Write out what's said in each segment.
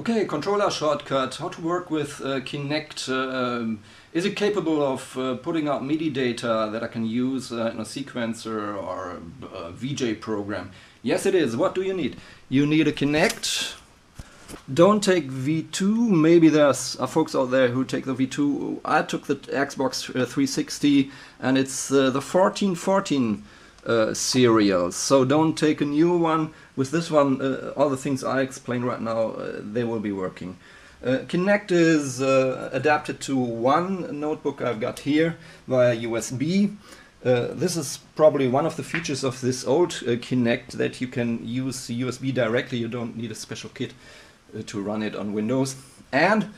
Okay, controller shortcut, how to work with uh, Kinect. Um, is it capable of uh, putting out MIDI data that I can use uh, in a sequencer or a VJ program? Yes it is. What do you need? You need a Kinect. Don't take V2, maybe there's uh, folks out there who take the V2. I took the Xbox uh, 360 and it's uh, the 1414 uh, serials. So don't take a new one. With this one, uh, all the things I explain right now, uh, they will be working. Uh, Kinect is uh, adapted to one notebook I've got here via USB. This is probably one of the features of this old Kinect that you can use USB directly. You don't need a special kit to run it on Windows. And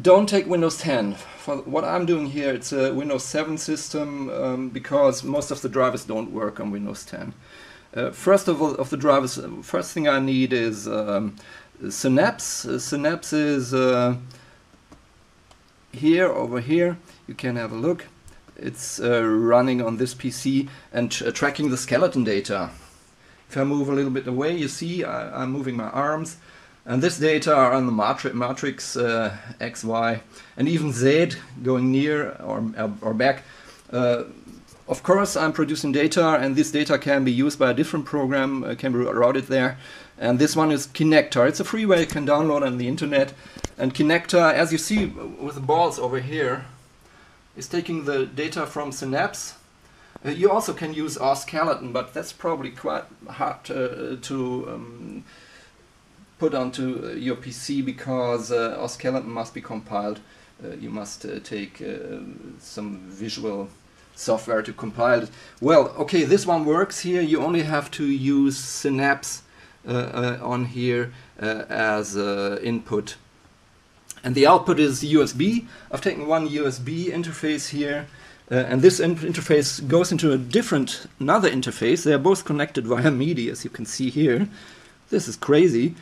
don't take Windows 10. For what I'm doing here, it's a Windows 7 system um, because most of the drivers don't work on Windows 10. Uh, first of all, of the drivers, first thing I need is um, Synapse. Uh, Synapse is uh, here, over here. You can have a look. It's uh, running on this PC and tracking the skeleton data. If I move a little bit away, you see I, I'm moving my arms. And this data are on the matri matrix uh, X, Y, and even Z going near or, or back. Uh, of course, I'm producing data, and this data can be used by a different program, uh, can be routed there. And this one is Kinectar. It's a freeware you can download on the internet. And Kinectar, as you see with the balls over here, is taking the data from Synapse. Uh, you also can use Skeleton, but that's probably quite hard uh, to um, put onto uh, your PC because uh, must be compiled. Uh, you must uh, take some visual software to compile it. Well, okay, this one works here. You only have to use Synapse on here as input. And the output is USB. I've taken one USB interface here. Uh, and this in interface goes into a different, another interface. They are both connected via MIDI, as you can see here. This is crazy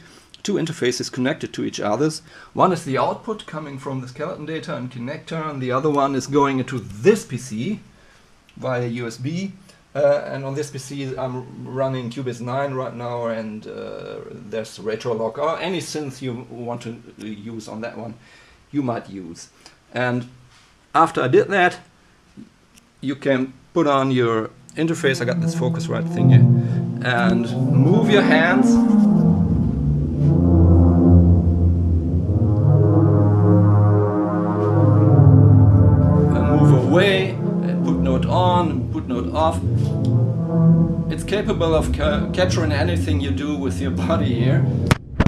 two interfaces connected to each others. One is the output coming from the skeleton data and connector, and the other one is going into this PC via USB. Uh, and on this PC I'm running Cubase 9 right now and uh, there's Retrologue or any synth you want to use on that one you might use. And after I did that you can put on your interface, I got this Focusrite thing here, and move your hands off. It's capable of ca capturing anything you do with your body here.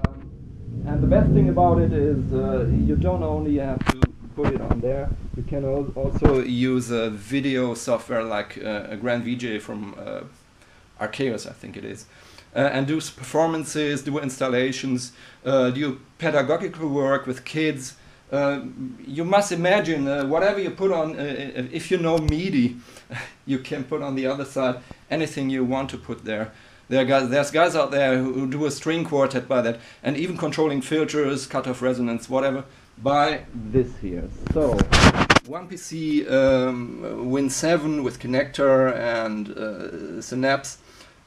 Um, and the best thing about it is uh, you don't only have to put it on there, you can al also use a video software like uh, a Grand VJ from uh, I think it is. Uh, and do performances, do installations, uh, do pedagogical work with kids, uh, you must imagine uh, whatever you put on, uh, uh if you know MIDI, you can put on the other side anything you want to put there. There guys, there's guys out there who, do a string quartet by that, and even controlling filters, cutoff resonance, whatever, by this here. So, one PC um, Win 7 with connector and Synapse,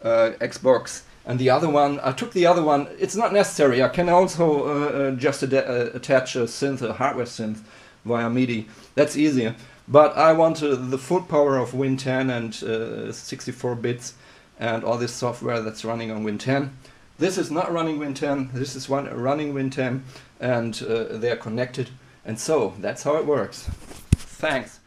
Xbox and the other one, I took the other one, it's not necessary, I can also uh, uh just uh, attach a synth, a hardware synth via MIDI, that's easier. But I want uh, the full power of Win 10 and uh, 64 bits and all this software that's running on Win 10. This is not running Win 10, this is one running Win 10 and uh, they're connected and so that's how it works. Thanks.